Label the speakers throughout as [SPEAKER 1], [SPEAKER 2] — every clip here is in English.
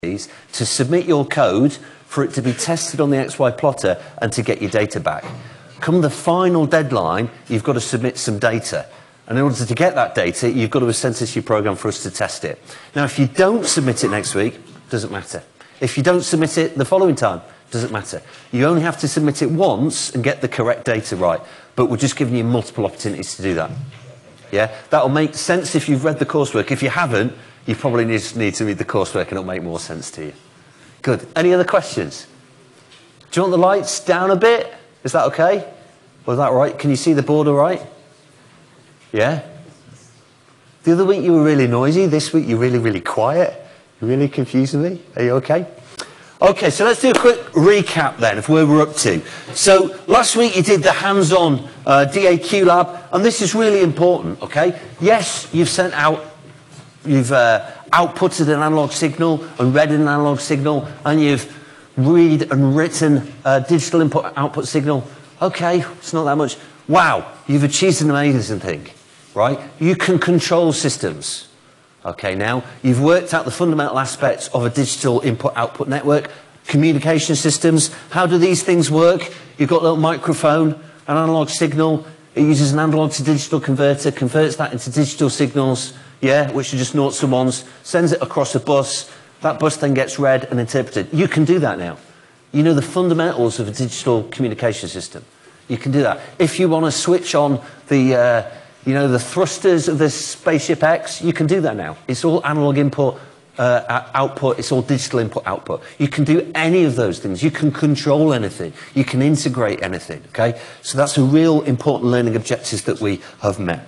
[SPEAKER 1] to submit your code for it to be tested on the XY plotter and to get your data back. Come the final deadline, you've got to submit some data. And in order to get that data, you've got to send us your program for us to test it. Now, if you don't submit it next week, doesn't matter. If you don't submit it the following time, doesn't matter. You only have to submit it once and get the correct data right. But we're just giving you multiple opportunities to do that. Yeah? That'll make sense if you've read the coursework. If you haven't, you probably need, need to read the coursework and it'll make more sense to you. Good. Any other questions? Do you want the lights down a bit? Is that okay? Was that right? Can you see the board all right? Yeah? The other week you were really noisy. This week you're really, really quiet. You're really confusing me. Are you okay? Okay, so let's do a quick recap then of where we're up to. So last week you did the hands-on uh, DAQ lab, and this is really important, okay? Yes, you've sent out, you've uh, outputted an analog signal and read an analog signal, and you've read and written a digital input-output signal. Okay, it's not that much. Wow, you've achieved an amazing thing, right? You can control systems. Okay, now you've worked out the fundamental aspects of a digital input-output network, communication systems. How do these things work? You've got a little microphone, an analog signal. It uses an analog to digital converter, converts that into digital signals, yeah, which are just and ones, sends it across a bus. That bus then gets read and interpreted. You can do that now. You know the fundamentals of a digital communication system. You can do that. If you want to switch on the, uh, you know, the thrusters of the Spaceship X, you can do that now. It's all analog input, uh, output, it's all digital input output. You can do any of those things. You can control anything. You can integrate anything, okay? So that's a real important learning objectives that we have met.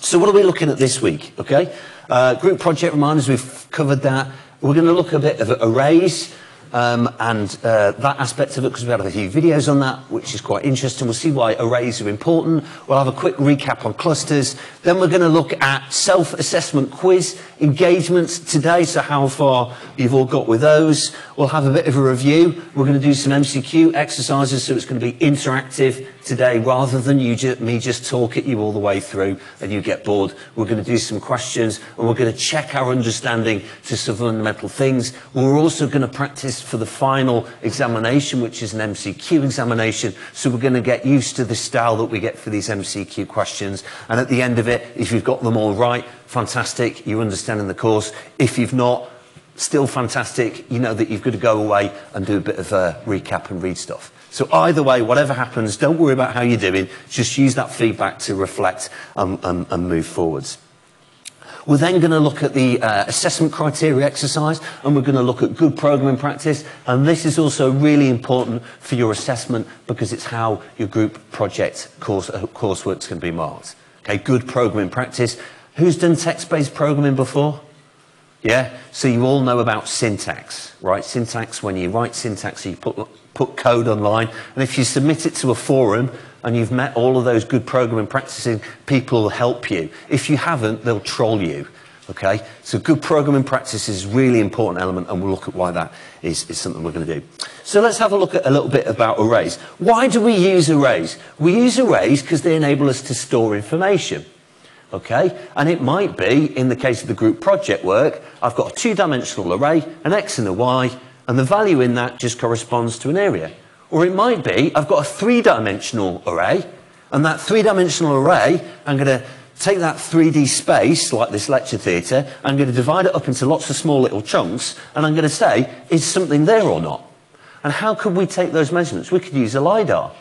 [SPEAKER 1] So what are we looking at this week, okay? Uh, group project reminders, we've covered that. We're going to look a bit of arrays. Um, and uh, that aspect of it, because we have a few videos on that, which is quite interesting. We'll see why arrays are important. We'll have a quick recap on clusters. Then we're going to look at self-assessment quiz engagements today, so how far you've all got with those. We'll have a bit of a review. We're going to do some MCQ exercises, so it's going to be interactive today rather than you me just talk at you all the way through and you get bored. We're going to do some questions and we're going to check our understanding to some fundamental things. We're also going to practice for the final examination, which is an MCQ examination. So we're going to get used to the style that we get for these MCQ questions. And at the end of it, if you've got them all right, fantastic, you're understanding the course. If you've not, still fantastic, you know that you've got to go away and do a bit of a recap and read stuff. So either way, whatever happens, don't worry about how you're doing. Just use that feedback to reflect and, and, and move forwards. We're then going to look at the uh, assessment criteria exercise and we're going to look at good programming practice. And this is also really important for your assessment because it's how your group project course, uh, coursework is going to be marked. Okay, good programming practice. Who's done text-based programming before? Yeah, so you all know about syntax, right? Syntax, when you write syntax, you put, put code online. And if you submit it to a forum, and you've met all of those good programming practices, people will help you. If you haven't, they'll troll you. Okay? So good programming practice is a really important element, and we'll look at why that is, is something we're going to do. So let's have a look at a little bit about arrays. Why do we use arrays? We use arrays because they enable us to store information. Okay? And it might be, in the case of the group project work, I've got a two-dimensional array, an x and a y, and the value in that just corresponds to an area. Or it might be, I've got a three-dimensional array, and that three-dimensional array, I'm going to take that 3D space, like this lecture theatre, I'm going to divide it up into lots of small little chunks, and I'm going to say, is something there or not? And how could we take those measurements? We could use a LiDAR.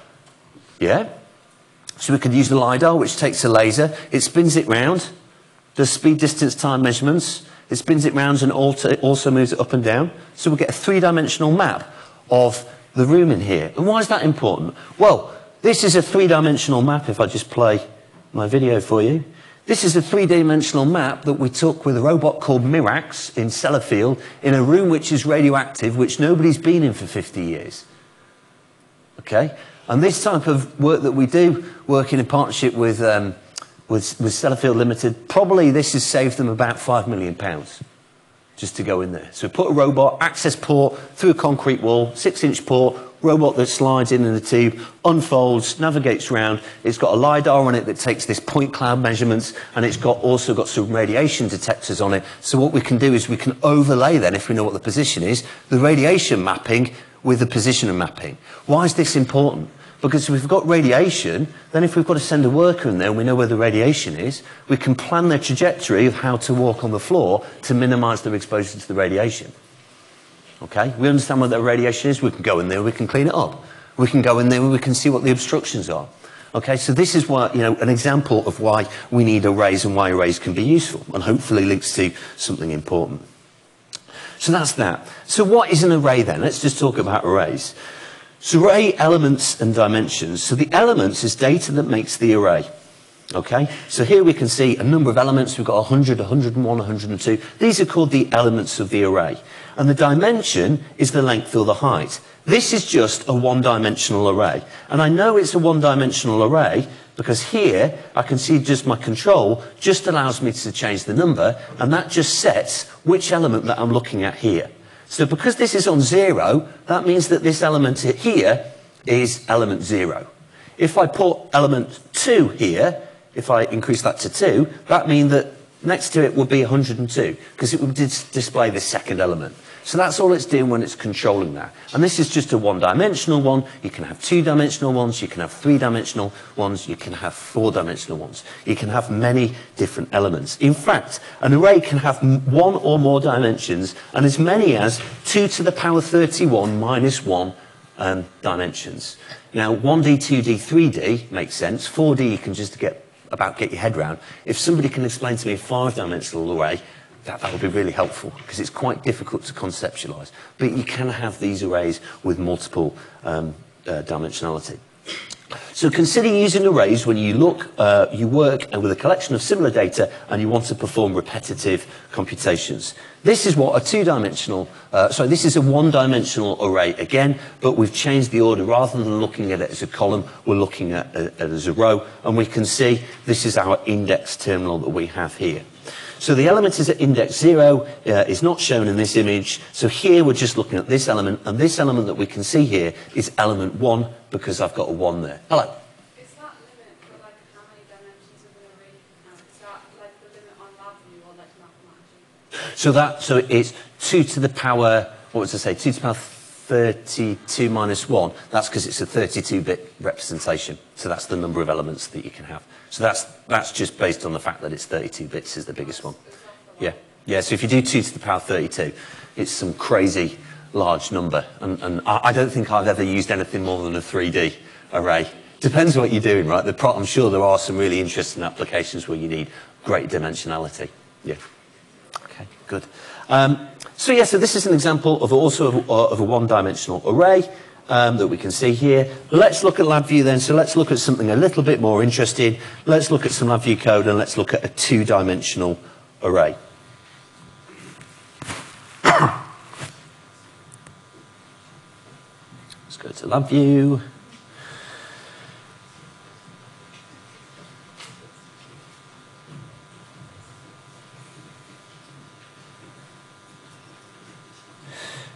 [SPEAKER 1] Yeah? So we could use the LiDAR, which takes a laser, it spins it round, does speed, distance, time measurements, it spins it round and also moves it up and down. So we get a three-dimensional map of the room in here. And why is that important? Well, this is a three-dimensional map, if I just play my video for you. This is a three-dimensional map that we took with a robot called MIRRAX in Sellafield in a room which is radioactive, which nobody's been in for 50 years. Okay? And this type of work that we do, working in partnership with, um, with, with Sellafield Limited, probably this has saved them about £5 million just to go in there. So we put a robot, access port, through a concrete wall, six inch port, robot that slides in in the tube, unfolds, navigates around. It's got a LiDAR on it that takes this point cloud measurements, and it's got also got some radiation detectors on it. So what we can do is we can overlay then, if we know what the position is, the radiation mapping with the position mapping. Why is this important? Because if we've got radiation, then if we've got to send a worker in there and we know where the radiation is, we can plan their trajectory of how to walk on the floor to minimize their exposure to the radiation. Okay? We understand what that radiation is, we can go in there, we can clean it up. We can go in there we can see what the obstructions are. Okay, so this is what, you know, an example of why we need arrays and why arrays can be useful and hopefully links to something important. So that's that. So what is an array then? Let's just talk about arrays. So array elements and dimensions. So the elements is data that makes the array. Okay, so here we can see a number of elements. We've got 100, 101, 102. These are called the elements of the array. And the dimension is the length or the height. This is just a one-dimensional array. And I know it's a one-dimensional array because here I can see just my control just allows me to change the number and that just sets which element that I'm looking at here. So because this is on zero, that means that this element here is element zero. If I put element two here, if I increase that to two, that means that next to it would be 102, because it would dis display the second element. So that's all it's doing when it's controlling that. And this is just a one-dimensional one. You can have two-dimensional ones. You can have three-dimensional ones. You can have four-dimensional ones. You can have many different elements. In fact, an array can have one or more dimensions and as many as 2 to the power 31 minus 1 um, dimensions. Now, 1D, 2D, 3D makes sense. 4D you can just get about get your head around. If somebody can explain to me a five-dimensional array, that, that would be really helpful because it's quite difficult to conceptualize. But you can have these arrays with multiple um, uh, dimensionality. So consider using arrays when you look, uh, you work and with a collection of similar data and you want to perform repetitive computations. This is what a two-dimensional, uh, sorry, this is a one-dimensional array again, but we've changed the order. Rather than looking at it as a column, we're looking at it as a row, and we can see this is our index terminal that we have here. So the element is at index 0, uh, is not shown in this image. So here we're just looking at this element, and this element that we can see here is element 1 because I've got a 1 there. Hello?
[SPEAKER 2] Is that limit for like how many dimensions of an array you can have? Is that like the limit on LabVIEW or like mathematically?
[SPEAKER 1] So that, so it's 2 to the power, what was I say, 2 to the power 32 minus 1. That's because it's a 32-bit representation. So that's the number of elements that you can have. So that's, that's just based on the fact that it's 32 bits is the biggest one. Yeah. Yeah, so if you do 2 to the power 32, it's some crazy large number. And, and I, I don't think I've ever used anything more than a 3D array. Depends what you're doing, right? The I'm sure there are some really interesting applications where you need great dimensionality. Yeah. Okay, good. Um, so yeah, so this is an example of also of, of a one-dimensional array um, that we can see here. Let's look at LabVIEW then. So let's look at something a little bit more interesting. Let's look at some LabVIEW code and let's look at a two-dimensional array. let's go to LabVIEW.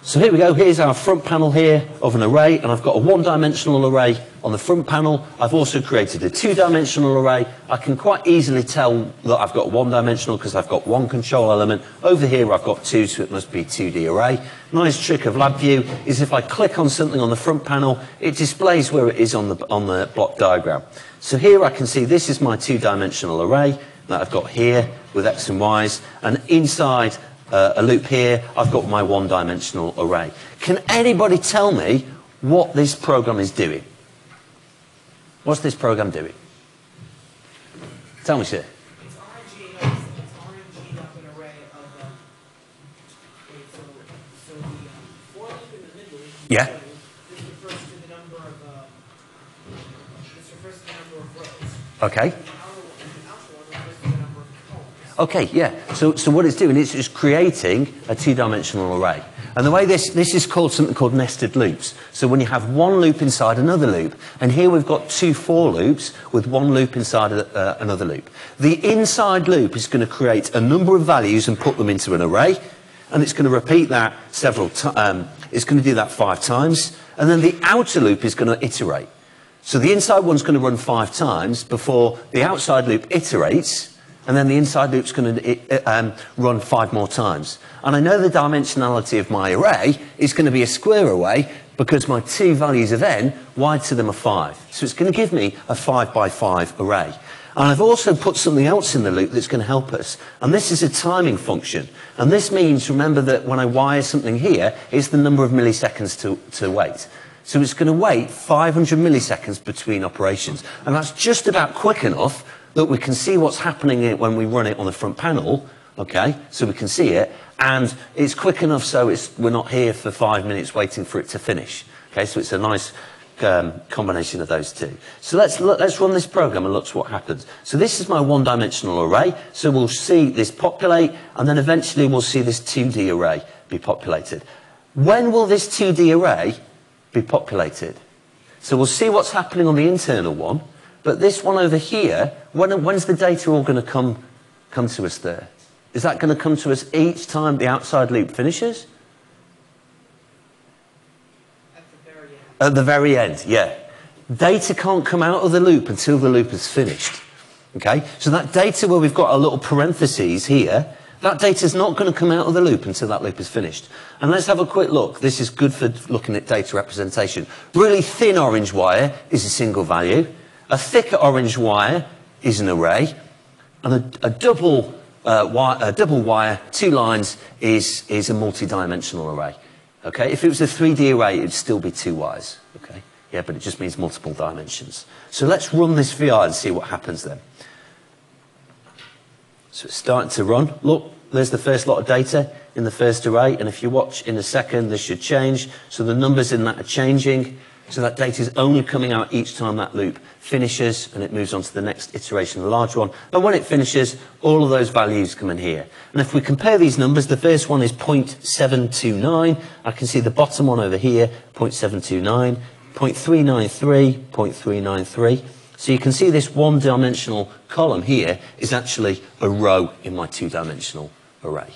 [SPEAKER 1] So here we go, here's our front panel here of an array, and I've got a one-dimensional array on the front panel. I've also created a two-dimensional array. I can quite easily tell that I've got one-dimensional because I've got one control element. Over here I've got two, so it must be 2D array. Nice trick of LabVIEW is if I click on something on the front panel, it displays where it is on the, on the block diagram. So here I can see this is my two-dimensional array that I've got here with X and Y's, and inside uh, a loop here, I've got my one-dimensional array. Can anybody tell me what this program is doing? What's this program doing? Tell me, sir. Yeah.
[SPEAKER 3] This
[SPEAKER 1] Okay, yeah. So, so what it's doing is it's creating a two-dimensional array. And the way this, this is called something called nested loops. So when you have one loop inside another loop, and here we've got two for loops with one loop inside a, uh, another loop. The inside loop is going to create a number of values and put them into an array, and it's going to repeat that several times. Um, it's going to do that five times, And then the outer loop is going to iterate. So the inside one's going to run five times before the outside loop iterates, and then the inside loop's going to um, run five more times. And I know the dimensionality of my array is going to be a square array because my two values of n, wide to them are five. So it's going to give me a five by five array. And I've also put something else in the loop that's going to help us. And this is a timing function. And this means, remember that when I wire something here, it's the number of milliseconds to, to wait. So it's going to wait 500 milliseconds between operations. And that's just about quick enough that we can see what's happening when we run it on the front panel, okay? So we can see it. And it's quick enough so it's, we're not here for five minutes waiting for it to finish. Okay, so it's a nice um, combination of those two. So let's, let's run this program and look what happens. So this is my one-dimensional array. So we'll see this populate, and then eventually we'll see this 2D array be populated. When will this 2D array be populated. So we'll see what's happening on the internal one, but this one over here, when, when's the data all going to come, come to us there? Is that going to come to us each time the outside loop finishes?
[SPEAKER 3] At the very end.
[SPEAKER 1] At the very end, yeah. Data can't come out of the loop until the loop is finished. Okay? So that data where we've got a little parentheses here, that data is not going to come out of the loop until that loop is finished. And let's have a quick look. This is good for looking at data representation. Really thin orange wire is a single value. A thicker orange wire is an array. And a, a double, uh, wire, a double wire, two lines, is, is a multi-dimensional array. Okay? If it was a 3D array, it'd still be two wires. Okay? Yeah, but it just means multiple dimensions. So let's run this VI and see what happens then. So it's starting to run. Look, there's the first lot of data in the first array, and if you watch in a second, this should change. So the numbers in that are changing. So that data is only coming out each time that loop finishes, and it moves on to the next iteration, the large one. And when it finishes, all of those values come in here. And if we compare these numbers, the first one is 0.729. I can see the bottom one over here, 0.729, 0.393, 0.393. So you can see this one-dimensional column here is actually a row in my two-dimensional array.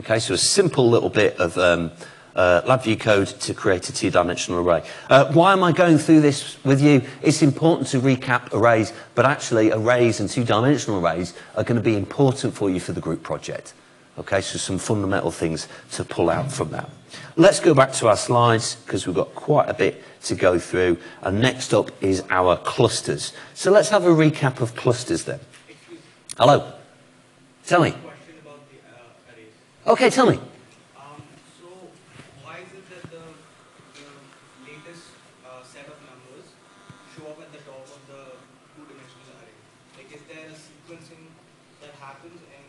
[SPEAKER 1] Okay, so a simple little bit of um, uh, LabVIEW code to create a two-dimensional array. Uh, why am I going through this with you? It's important to recap arrays, but actually arrays and two-dimensional arrays are going to be important for you for the group project. Okay, so some fundamental things to pull out from that. Let's go back to our slides because we've got quite a bit to go through. And next up is our clusters. So let's have a recap of clusters then. Hello. Tell me.
[SPEAKER 4] question about the uh.
[SPEAKER 1] Okay, tell me.
[SPEAKER 4] Um, so why is it that the, the latest uh, set of numbers show up at the top of the two-dimensional array? Like, is there a sequencing that happens, and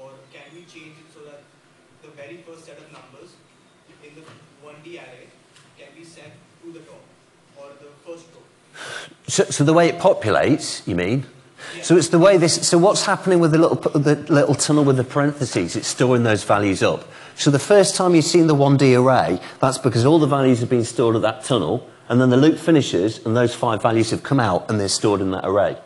[SPEAKER 4] or can we change it so that the very first set of numbers in the 1D array can be sent to the top or the first row?
[SPEAKER 1] So, so the way it populates, you mean? So it's the way this. So what's happening with the little the little tunnel with the parentheses? It's storing those values up. So the first time you've seen the 1D array, that's because all the values have been stored at that tunnel, and then the loop finishes, and those five values have come out, and they're stored in that array.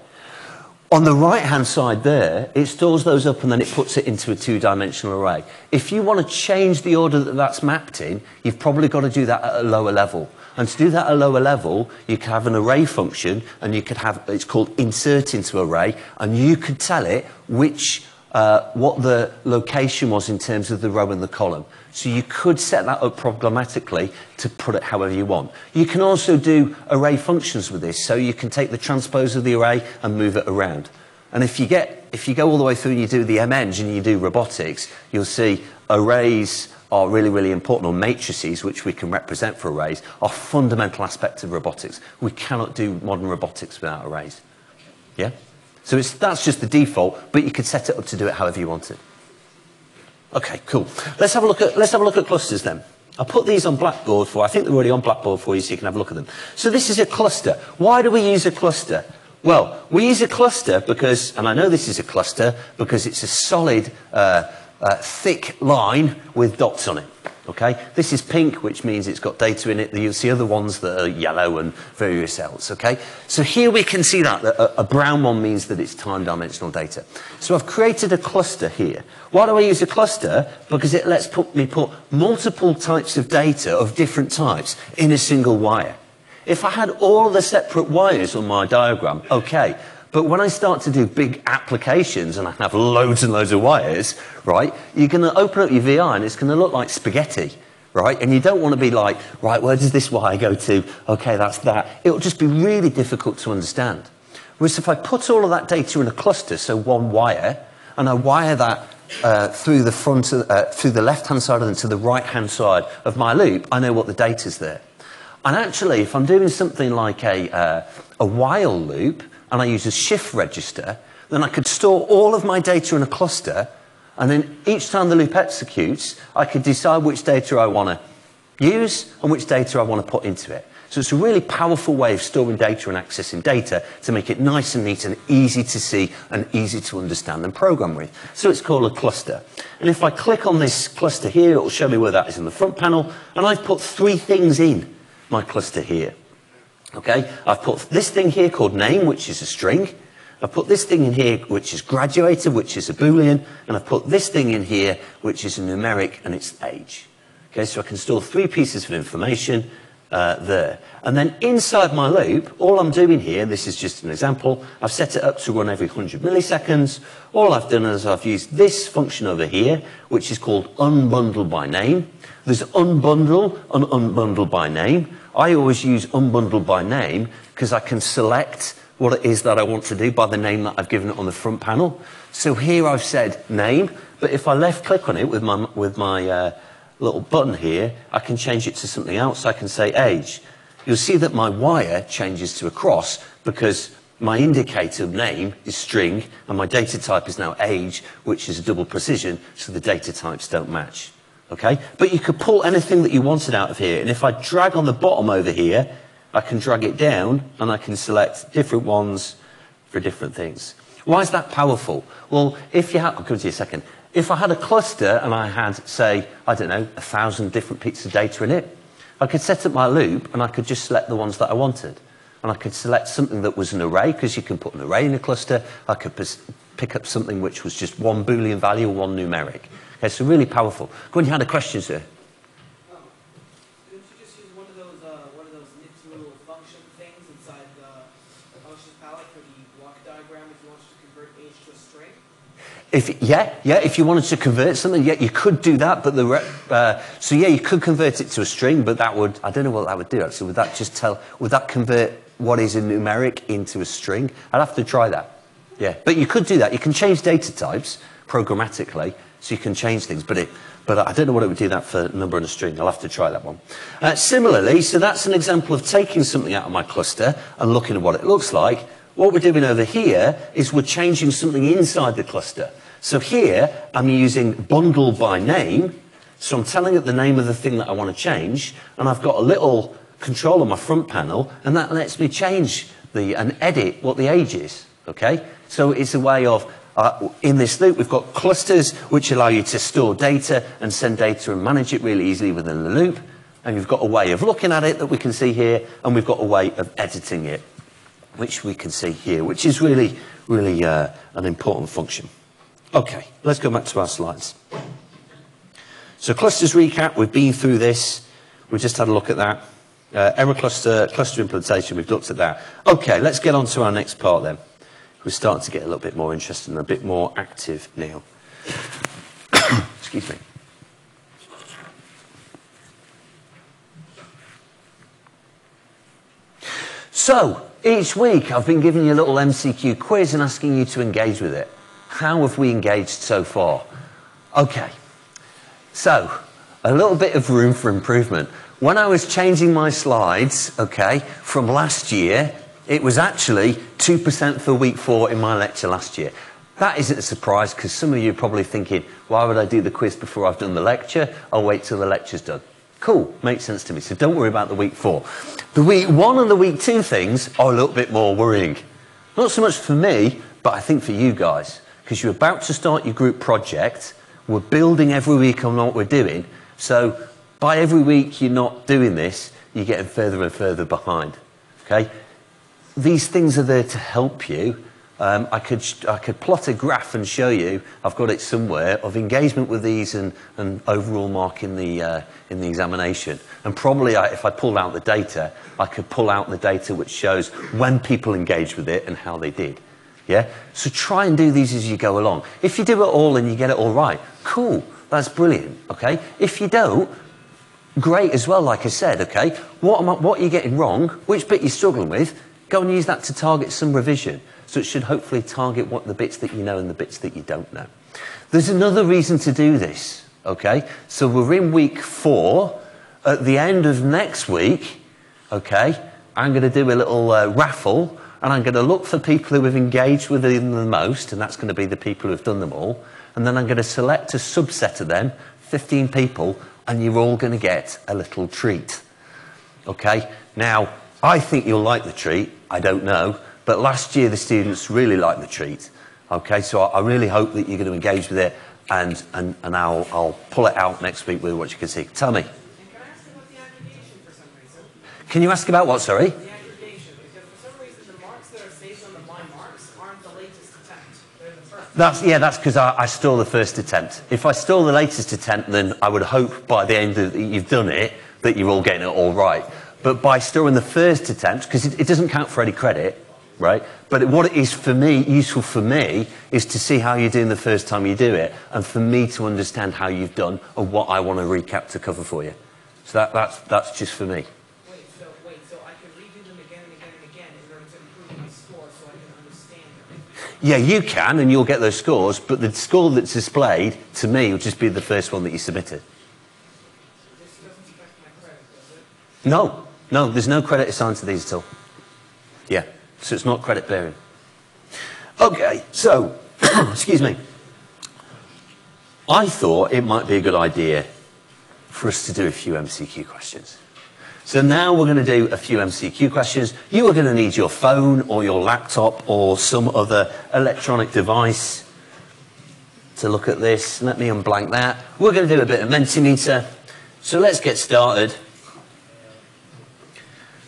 [SPEAKER 1] On the right-hand side there, it stores those up and then it puts it into a two-dimensional array. If you want to change the order that that's mapped in, you've probably got to do that at a lower level. And to do that at a lower level, you could have an array function and you could have, it's called insert into array, and you could tell it which, uh, what the location was in terms of the row and the column. So you could set that up programmatically to put it however you want. You can also do array functions with this, so you can take the transpose of the array and move it around. And if you, get, if you go all the way through and you do the MEng and you do robotics, you'll see arrays are really, really important, or matrices, which we can represent for arrays, are fundamental aspects of robotics. We cannot do modern robotics without arrays. Yeah? So it's, that's just the default, but you could set it up to do it however you want it. Okay, cool. Let's have a look at, let's have a look at clusters then. I'll put these on Blackboard for, I think they're already on Blackboard for you so you can have a look at them. So this is a cluster. Why do we use a cluster? Well, we use a cluster because, and I know this is a cluster, because it's a solid, uh, uh, thick line with dots on it. Okay, this is pink, which means it's got data in it. You'll see other ones that are yellow and various else. Okay, so here we can see that, that a, a brown one means that it's time-dimensional data. So I've created a cluster here. Why do I use a cluster? Because it lets put, me put multiple types of data of different types in a single wire. If I had all the separate wires on my diagram, okay, but when I start to do big applications and I have loads and loads of wires, right, you're going to open up your VI and it's going to look like spaghetti, right? And you don't want to be like, right, where does this wire go to? Okay, that's that. It'll just be really difficult to understand. Whereas if I put all of that data in a cluster, so one wire, and I wire that uh, through the front, of, uh, through the left-hand side and to the right-hand side of my loop, I know what the data's there. And actually, if I'm doing something like a, uh, a while loop, and I use a shift register, then I could store all of my data in a cluster, and then each time the loop executes, I could decide which data I want to use and which data I want to put into it. So it's a really powerful way of storing data and accessing data to make it nice and neat and easy to see and easy to understand and program with. So it's called a cluster. And if I click on this cluster here, it will show me where that is in the front panel. And I've put three things in my cluster here. Okay, I've put this thing here called name, which is a string. I've put this thing in here, which is graduated, which is a boolean, and I've put this thing in here, which is a numeric, and it's age. Okay, so I can store three pieces of information uh, there. And then inside my loop, all I'm doing here, this is just an example, I've set it up to run every 100 milliseconds. All I've done is I've used this function over here, which is called unbundle by name. There's unbundle and unbundle by name. I always use unbundle by name because I can select what it is that I want to do by the name that I've given it on the front panel. So here I've said name, but if I left click on it with my, with my uh, little button here, I can change it to something else. I can say age. You'll see that my wire changes to a cross because my indicator name is string and my data type is now age, which is a double precision, so the data types don't match. Okay? But you could pull anything that you wanted out of here. And if I drag on the bottom over here, I can drag it down and I can select different ones for different things. Why is that powerful? Well, if you have, I'll come to you a second. If I had a cluster and I had, say, I don't know, a thousand different pieces of data in it, I could set up my loop and I could just select the ones that I wanted. And I could select something that was an array, because you can put an array in a cluster. I could pick up something which was just one Boolean value or one numeric. Okay, so really powerful. Go on, you had a question, sir.
[SPEAKER 3] Um, didn't you just use one of those, uh, one of those nifty little function things inside the, the functions palette for the block diagram if you wanted to convert age to a string?
[SPEAKER 1] If, yeah, yeah, if you wanted to convert something, yeah, you could do that, but the, uh, so yeah, you could convert it to a string, but that would, I don't know what that would do actually. Would that just tell, would that convert what is a numeric into a string? I'd have to try that. Yeah, but you could do that. You can change data types programmatically, so you can change things, but it, but I don't know what it would do that for number and a string. I'll have to try that one. Uh, similarly, so that's an example of taking something out of my cluster and looking at what it looks like. What we're doing over here is we're changing something inside the cluster. So here, I'm using bundle by name. So I'm telling it the name of the thing that I want to change, and I've got a little control on my front panel, and that lets me change the, and edit what the age is. Okay? So it's a way of uh, in this loop, we've got clusters which allow you to store data and send data and manage it really easily within the loop. And you've got a way of looking at it that we can see here, and we've got a way of editing it, which we can see here, which is really, really uh, an important function. Okay, let's go back to our slides. So clusters recap, we've been through this. We've just had a look at that. Uh, error cluster, cluster implementation, we've looked at that. Okay, let's get on to our next part then we're starting to get a little bit more interested and a bit more active now. Excuse me. So, each week I've been giving you a little MCQ quiz and asking you to engage with it. How have we engaged so far? Okay, so a little bit of room for improvement. When I was changing my slides, okay, from last year it was actually 2% for week four in my lecture last year. That isn't a surprise because some of you are probably thinking, why would I do the quiz before I've done the lecture? I'll wait till the lecture's done. Cool, makes sense to me. So don't worry about the week four. The week one and the week two things are a little bit more worrying. Not so much for me, but I think for you guys. Because you're about to start your group project. We're building every week on what we're doing. So by every week you're not doing this, you're getting further and further behind. Okay? These things are there to help you. Um, I, could, I could plot a graph and show you, I've got it somewhere, of engagement with these and, and overall mark in the, uh, in the examination. And probably I, if I pulled out the data, I could pull out the data which shows when people engaged with it and how they did. Yeah? So try and do these as you go along. If you do it all and you get it all right, cool, that's brilliant. Okay? If you don't, great as well, like I said, okay? What, am I, what are you getting wrong? Which bit are you're struggling with? Go and use that to target some revision. So it should hopefully target what the bits that you know and the bits that you don't know. There's another reason to do this, okay? So we're in week four. At the end of next week, okay, I'm going to do a little uh, raffle and I'm going to look for people who have engaged with them the most, and that's going to be the people who have done them all. And then I'm going to select a subset of them, 15 people, and you're all going to get a little treat. Okay? Now, I think you'll like the treat. I don't know. But last year, the students really liked the treat. Okay? So I, I really hope that you're going to engage with it, and, and, and I'll, I'll pull it out next week with what you can see. Tell me.
[SPEAKER 3] Can I ask about the aggregation for some reason?
[SPEAKER 1] Can you ask about what, sorry?
[SPEAKER 3] The aggregation, because for some reason the marks that are saved on the my marks aren't the latest attempt. They're the first.
[SPEAKER 1] That's, yeah, that's because I, I stole the first attempt. If I stole the latest attempt, then I would hope by the end of that you've done it that you're all getting it all right. But by storing the first attempt, because it, it doesn't count for any credit, right? But what it is for me, useful for me, is to see how you're doing the first time you do it, and for me to understand how you've done and what I want to recap to cover for you. So that, that's, that's just for me.
[SPEAKER 3] Wait, so wait, so I can redo them again and again and again in order to improve my score so I can understand them.
[SPEAKER 1] Yeah, you can, and you'll get those scores, but the score that's displayed, to me, will just be the first one that you submitted.
[SPEAKER 3] This doesn't affect my credit, does it?
[SPEAKER 1] No, no, there's no credit assigned to these at all. Yeah, so it's not credit bearing. Okay, so, excuse me. I thought it might be a good idea for us to do a few MCQ questions. So now we're going to do a few MCQ questions. You are going to need your phone or your laptop or some other electronic device to look at this. Let me unblank that. We're going to do a bit of Mentimeter. So let's get started.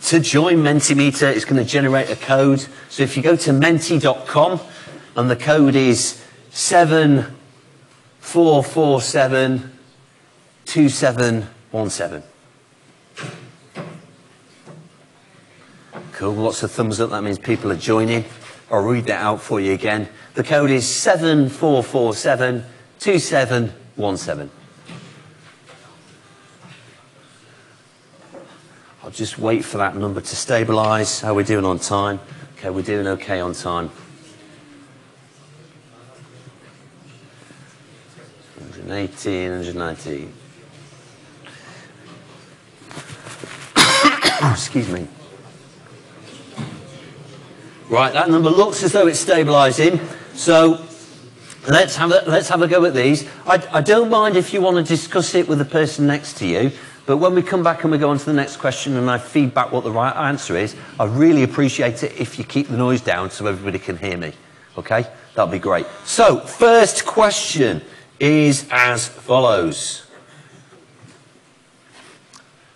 [SPEAKER 1] To join Mentimeter, it's going to generate a code. So if you go to menti.com and the code is 74472717. Cool, lots of thumbs up. That means people are joining. I'll read that out for you again. The code is 74472717. I'll just wait for that number to stabilise. How are we doing on time? Okay, we're doing okay on time. 118, 119. Excuse me. Right, that number looks as though it's stabilising. So let's have a, let's have a go at these. I, I don't mind if you want to discuss it with the person next to you, but when we come back and we go on to the next question and I feedback what the right answer is, I really appreciate it if you keep the noise down so everybody can hear me. Okay? That'd be great. So, first question is as follows.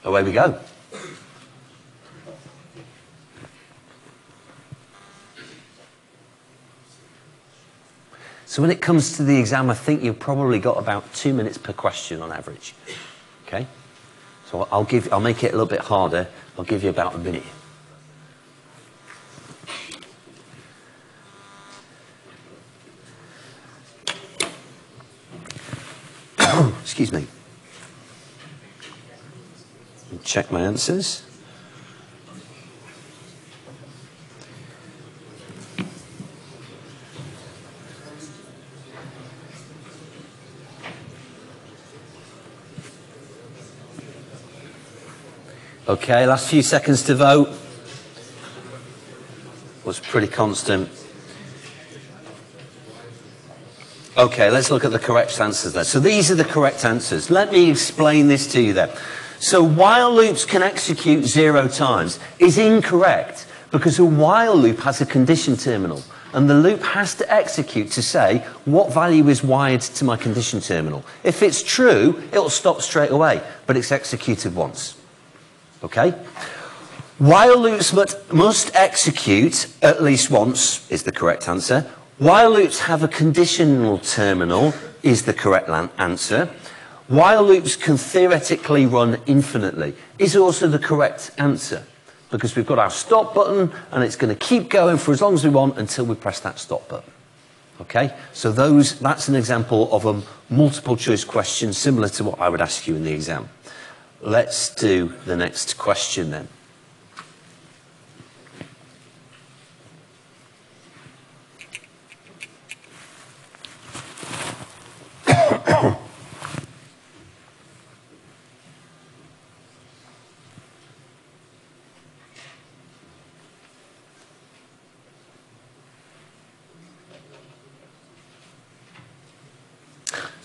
[SPEAKER 1] Away we go. So when it comes to the exam, I think you've probably got about two minutes per question on average. Okay? So I'll give, I'll make it a little bit harder. I'll give you about a minute. Excuse me. Check my answers. Okay, last few seconds to vote. Was pretty constant. Okay, let's look at the correct answers then. So these are the correct answers. Let me explain this to you then. So while loops can execute zero times is incorrect because a while loop has a condition terminal. and the loop has to execute to say what value is wired to my condition terminal. If it's true, it'll stop straight away, but it's executed once. Okay? While loops must, must execute at least once is the correct answer. While loops have a conditional terminal is the correct answer. While loops can theoretically run infinitely is also the correct answer because we've got our stop button and it's going to keep going for as long as we want until we press that stop button. Okay, so those, that's an example of a multiple choice question similar to what I would ask you in the exam. Let's do the next question then.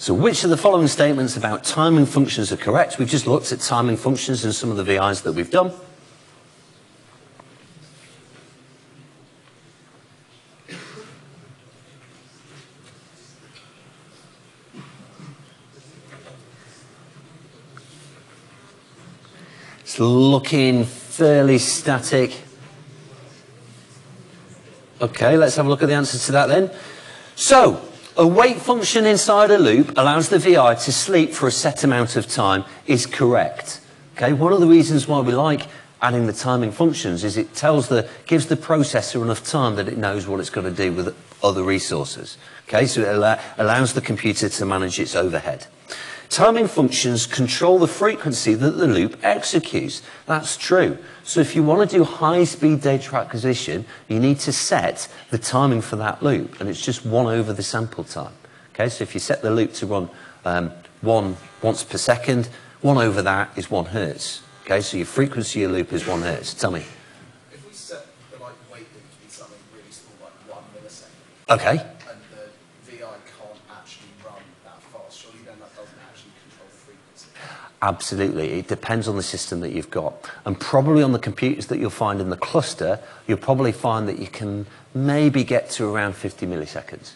[SPEAKER 1] So which of the following statements about timing functions are correct? We've just looked at timing functions in some of the VIs that we've done. It's looking fairly static. Okay, let's have a look at the answer to that then. So, a wait function inside a loop allows the VI to sleep for a set amount of time is correct. Okay, one of the reasons why we like adding the timing functions is it tells the, gives the processor enough time that it knows what it's got to do with other resources. Okay, so it allow, allows the computer to manage its overhead. Timing functions control the frequency that the loop executes. That's true. So if you want to do high-speed data acquisition, you need to set the timing for that loop, and it's just one over the sample time. Okay, so if you set the loop to run um, one once per second, one over that is one hertz. Okay, so your frequency of your loop is one hertz. Tell me.
[SPEAKER 5] If we set the like wait loop to be something really small, like one millisecond,
[SPEAKER 1] Okay.
[SPEAKER 5] and the VI can't actually run that fast, surely then that doesn't actually control the frequency.
[SPEAKER 1] Absolutely. It depends on the system that you've got. And probably on the computers that you'll find in the cluster, you'll probably find that you can maybe get to around 50 milliseconds,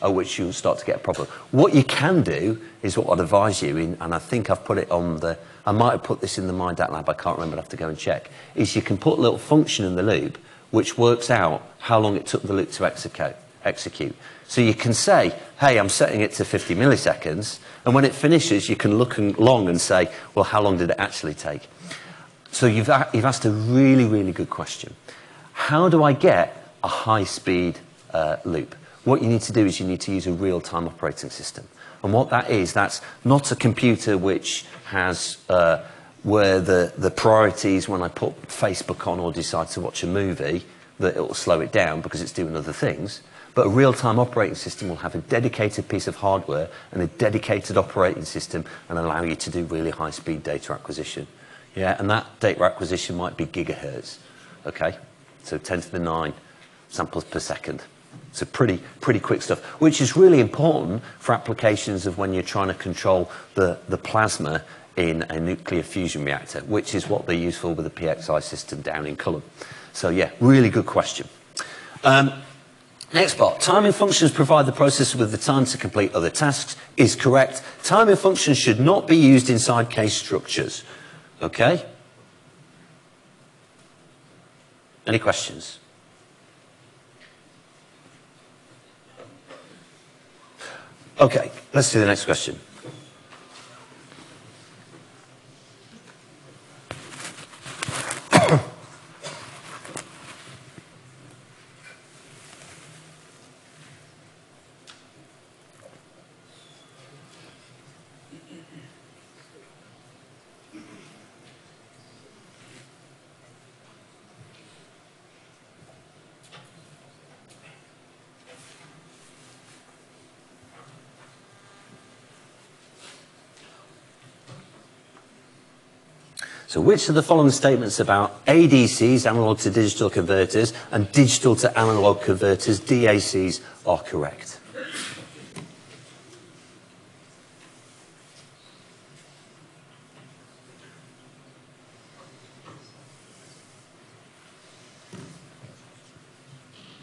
[SPEAKER 1] at which you'll start to get a problem. What you can do is what I'd advise you, in, and I think I've put it on the, I might have put this in the MyDatLab, I can't remember, I'll have to go and check, is you can put a little function in the loop which works out how long it took the loop to execute. Execute. So you can say, hey, I'm setting it to 50 milliseconds, and when it finishes, you can look long and say, well, how long did it actually take? So you've, you've asked a really, really good question. How do I get a high-speed uh, loop? What you need to do is you need to use a real-time operating system. And what that is, that's not a computer which has uh, where the, the priorities when I put Facebook on or decide to watch a movie, that it will slow it down because it's doing other things. But a real-time operating system will have a dedicated piece of hardware and a dedicated operating system and allow you to do really high-speed data acquisition. Yeah, and that data acquisition might be gigahertz. Okay, so 10 to the 9 samples per second. So pretty, pretty quick stuff, which is really important for applications of when you're trying to control the, the plasma in a nuclear fusion reactor, which is what they use for with the PXI system down in Culham. So yeah, really good question. Um, Next part, timing functions provide the processor with the time to complete other tasks is correct. Timing functions should not be used inside case structures. Okay? Any questions? Okay, let's do the next question. So which of the following statements about ADCs, analog to digital converters, and digital to analog converters, DACs, are correct?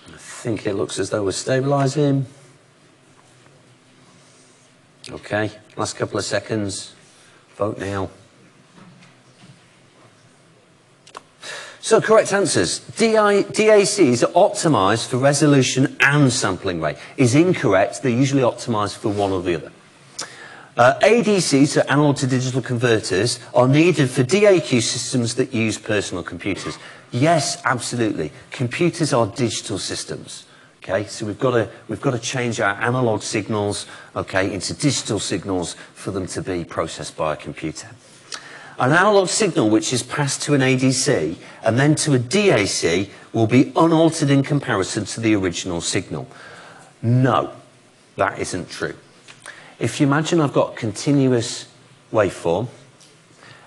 [SPEAKER 1] I think it looks as though we're stabilising. Okay, last couple of seconds. Vote now. So, correct answers. DI, DACs are optimised for resolution and sampling rate. Is incorrect, they're usually optimised for one or the other. Uh, ADCs, so analog to digital converters, are needed for DAQ systems that use personal computers. Yes, absolutely. Computers are digital systems. Okay, so we've got to we've got to change our analog signals, okay, into digital signals for them to be processed by a computer. An analog signal which is passed to an ADC and then to a DAC will be unaltered in comparison to the original signal. No, that isn't true. If you imagine I've got a continuous waveform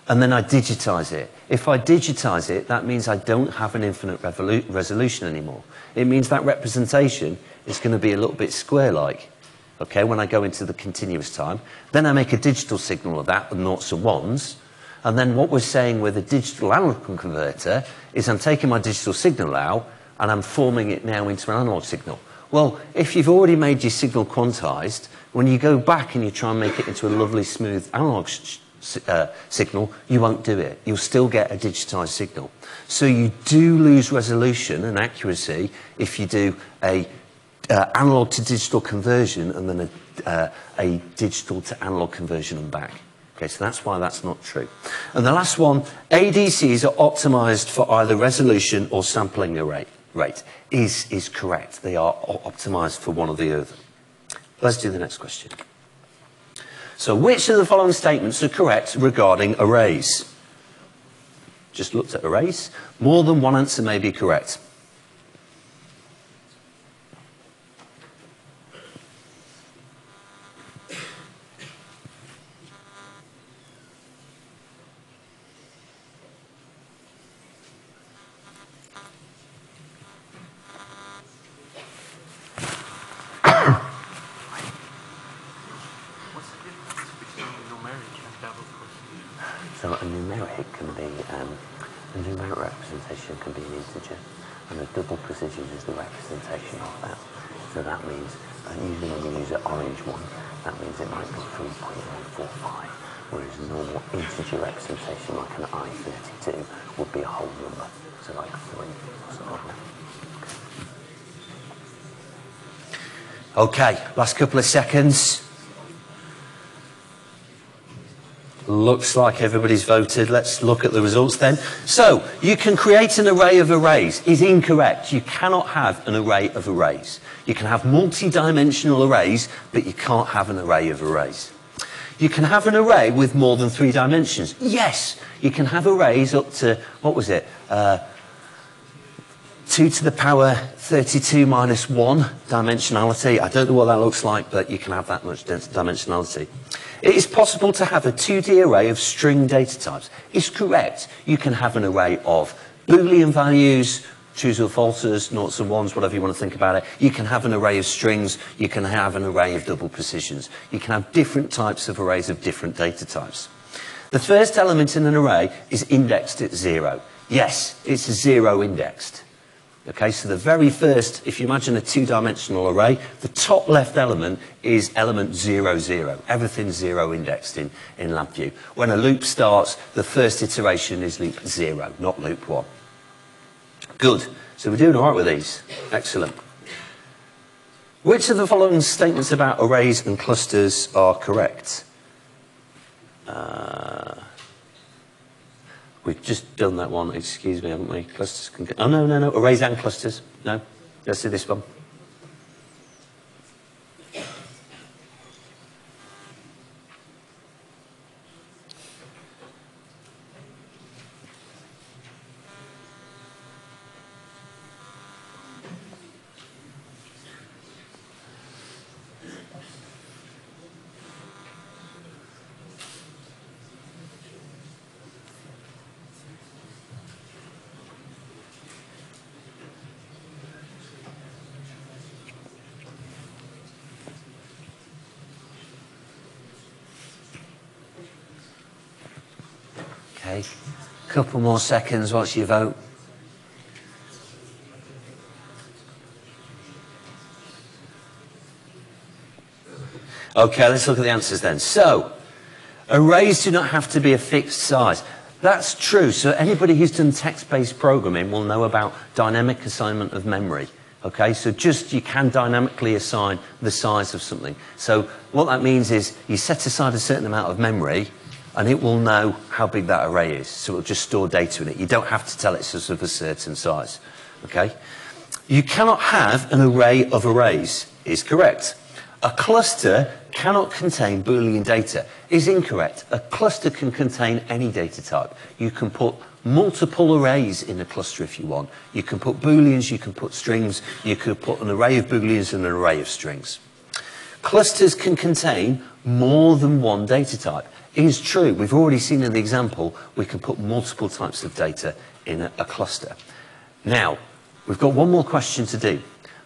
[SPEAKER 1] and then I digitize it. If I digitize it, that means I don't have an infinite resolution anymore. It means that representation is going to be a little bit square-like, okay, when I go into the continuous time. Then I make a digital signal of that with noughts and ones. And then what we're saying with a digital analog converter is I'm taking my digital signal out and I'm forming it now into an analog signal. Well, if you've already made your signal quantized, when you go back and you try and make it into a lovely smooth analog uh, signal, you won't do it. You'll still get a digitized signal. So you do lose resolution and accuracy if you do a uh, analog to digital conversion and then a, uh, a digital to analog conversion and back. Okay, so that's why that's not true. And the last one, ADCs are optimized for either resolution or sampling rate. rate. Is, is correct. They are optimized for one or the other. Let's do the next question. So, which of the following statements are correct regarding arrays? Just looked at arrays. More than one answer may be correct.
[SPEAKER 6] What's the difference between numeric and double quotient?
[SPEAKER 1] So a numeric can be, um, a numeric representation can be an integer, and a double precision is the representation of that. So that means, uh, usually when we use an orange one, that means it might be 3.145, whereas a normal integer representation, like an I-32, would be a whole number, so like 3 or something like that. Okay, last couple of seconds. Looks like everybody's voted. Let's look at the results then. So, you can create an array of arrays. Is incorrect. You cannot have an array of arrays. You can have multi-dimensional arrays, but you can't have an array of arrays. You can have an array with more than three dimensions. Yes, you can have arrays up to, what was it? Uh, 2 to the power 32 minus 1 dimensionality. I don't know what that looks like, but you can have that much dimensionality. It is possible to have a 2D array of string data types. It's correct. You can have an array of Boolean values, trues or falses, noughts and ones, whatever you want to think about it. You can have an array of strings. You can have an array of double precisions. You can have different types of arrays of different data types. The first element in an array is indexed at zero. Yes, it's zero indexed. Okay, so the very first, if you imagine a two-dimensional array, the top left element is element zero, zero. Everything's zero indexed in, in LabVIEW. When a loop starts, the first iteration is loop zero, not loop one. Good. So we're doing all right with these. Excellent. Which of the following statements about arrays and clusters are correct? Uh, We've just done that one, excuse me, haven't we? Clusters can... Oh, no, no, no, arrays and clusters. No, let's do this one. Couple more seconds. What's your vote? Okay, let's look at the answers then. So, arrays do not have to be a fixed size. That's true. So anybody who's done text-based programming will know about dynamic assignment of memory. Okay, so just you can dynamically assign the size of something. So what that means is you set aside a certain amount of memory and it will know how big that array is. So it'll just store data in it. You don't have to tell it it's of a certain size. Okay? You cannot have an array of arrays, is correct. A cluster cannot contain Boolean data, is incorrect. A cluster can contain any data type. You can put multiple arrays in a cluster if you want. You can put Booleans, you can put strings, you could put an array of Booleans and an array of strings. Clusters can contain more than one data type. Is true, we've already seen in the example, we can put multiple types of data in a, a cluster. Now, we've got one more question to do.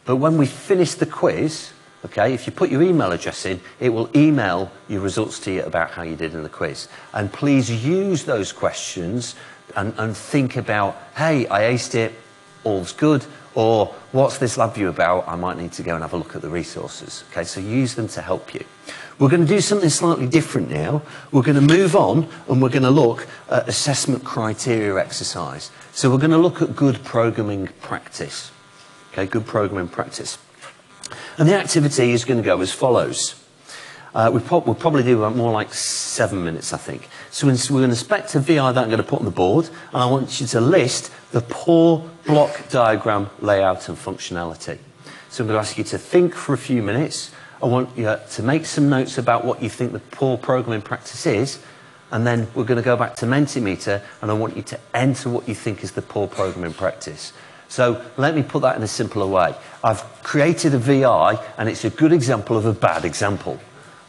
[SPEAKER 1] But when we finish the quiz, okay, if you put your email address in, it will email your results to you about how you did in the quiz. And please use those questions and, and think about, hey, I aced it, all's good, or what's this LabVIEW about? I might need to go and have a look at the resources. Okay, so use them to help you. We're going to do something slightly different now. We're going to move on and we're going to look at assessment criteria exercise. So we're going to look at good programming practice. Okay, good programming practice. And the activity is going to go as follows. Uh, we pro we'll probably do more like seven minutes, I think. So we're going to spec a VI that I'm going to put on the board, and I want you to list the poor block diagram layout and functionality. So I'm going to ask you to think for a few minutes. I want you to make some notes about what you think the poor programming practice is, and then we're going to go back to Mentimeter, and I want you to enter what you think is the poor programming practice. So let me put that in a simpler way. I've created a VI, and it's a good example of a bad example.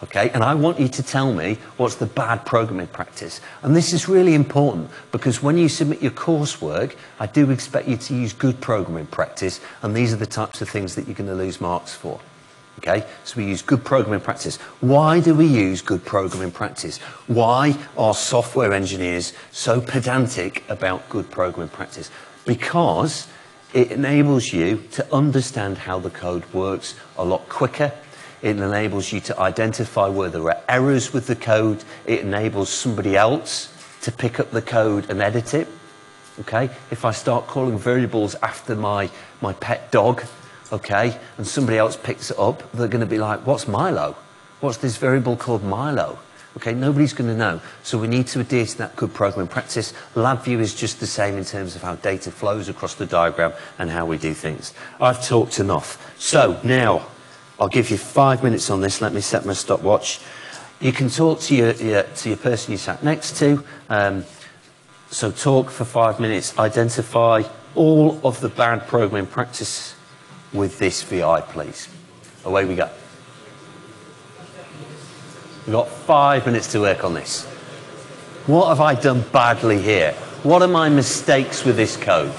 [SPEAKER 1] Okay, and I want you to tell me what's the bad programming practice. And this is really important because when you submit your coursework, I do expect you to use good programming practice, and these are the types of things that you're going to lose marks for. Okay, so we use good programming practice. Why do we use good programming practice? Why are software engineers so pedantic about good programming practice? Because it enables you to understand how the code works a lot quicker it enables you to identify where there are errors with the code. It enables somebody else to pick up the code and edit it. Okay? If I start calling variables after my, my pet dog, okay, and somebody else picks it up, they're going to be like, what's Milo? What's this variable called Milo? Okay, nobody's going to know. So we need to adhere to that good programming practice. LabVIEW is just the same in terms of how data flows across the diagram and how we do things. I've talked enough. So now, I'll give you five minutes on this. Let me set my stopwatch. You can talk to your, your to your person you sat next to. Um, so talk for five minutes. Identify all of the bad programming practice with this VI, please. Away we go. We've got five minutes to work on this. What have I done badly here? What are my mistakes with this code?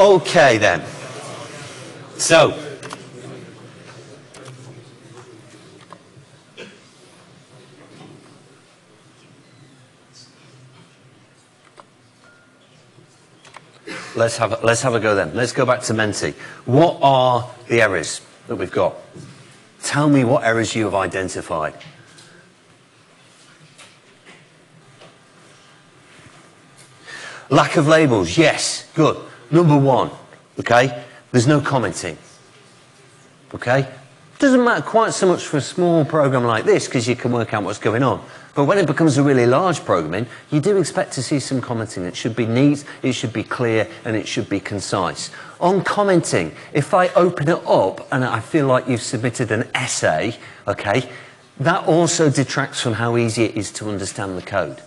[SPEAKER 1] Okay then. So. Let's have, a, let's have a go then. Let's go back to Menti. What are the errors that we've got? Tell me what errors you have identified. Lack of labels, yes, good. Number one, okay, there's no commenting. Okay? Doesn't matter quite so much for a small program like this because you can work out what's going on. But when it becomes a really large programming, you do expect to see some commenting. It should be neat, it should be clear, and it should be concise. On commenting, if I open it up and I feel like you've submitted an essay, okay, that also detracts from how easy it is to understand the code.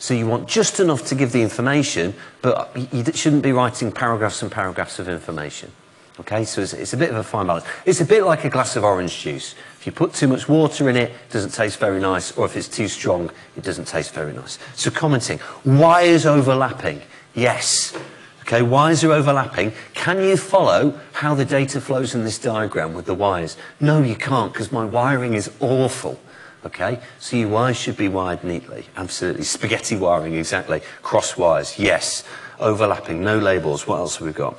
[SPEAKER 1] So you want just enough to give the information, but you shouldn't be writing paragraphs and paragraphs of information. Okay, so it's, it's, a bit of a fine balance. It's a bit like a glass of orange juice. If you put too much water in it, it doesn't taste very nice, or if it's too strong, it doesn't taste very nice. So commenting, wires overlapping? Yes. Okay, wires are overlapping. Can you follow how the data flows in this diagram with the wires? No, you can't, because my wiring is awful. Okay, so your wires should be wired neatly. Absolutely. Spaghetti wiring, exactly. Cross wires, yes. Overlapping, no labels. What else have we got?